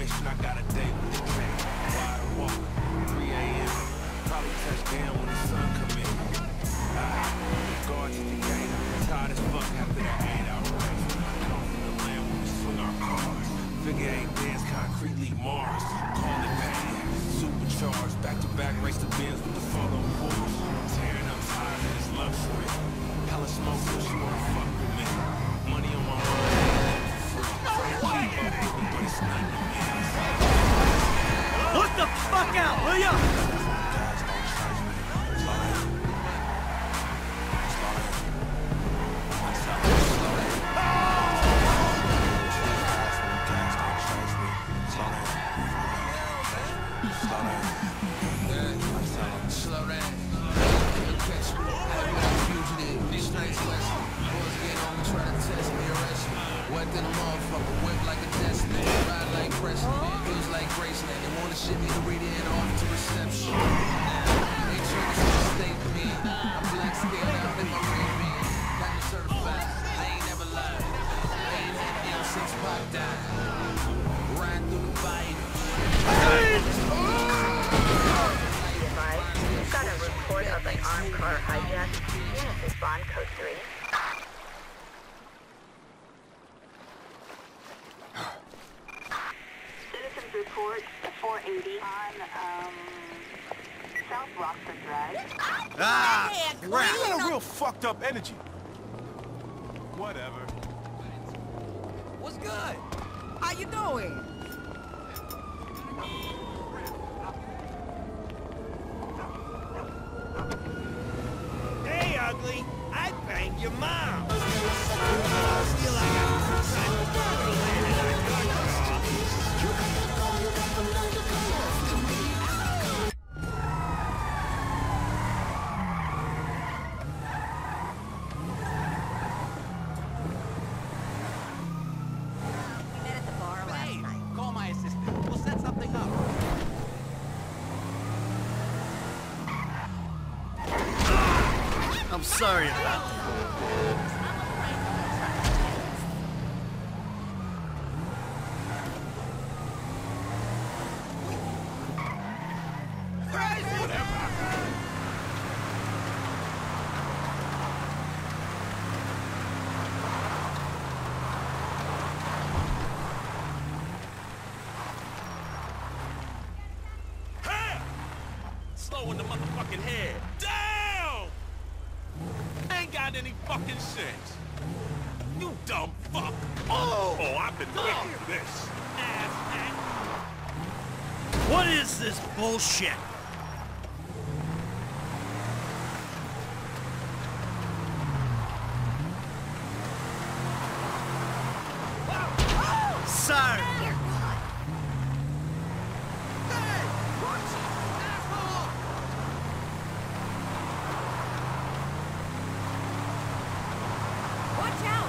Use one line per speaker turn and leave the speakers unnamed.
mission, I got a date with the train. Walk, 3 a.m. Probably touch down when the sun come in. Ah, guards at the gate. Tired as fuck after that eight-hour race. Come from the land when we swing our cars. Figure eight dance concretely Mars. Call it pain. Supercharged, back-to-back race to the follow
test me, arrest me. Wet than a motherfucker, whip like a. Ride Presley, feels like Graceland. They wanna ship me to it off to reception. They to me. I'm black like my beam. Got me certified. They ain't never lied. They ain't had damn six pack died. Riding through the
got a report of an armed car hijack. Units respond code 3. Citizens report 480 on, um, South Rockford Drive.
Ah,
You got a real fucked up energy. Whatever.
What's good? How you doing?
Hey, ugly. I banged your mom. Sorry about that.
Slow in the motherfucking head any fucking sense. You dumb fuck. Oh, oh I've been waiting for this.
What is this bullshit? Sorry. Watch out!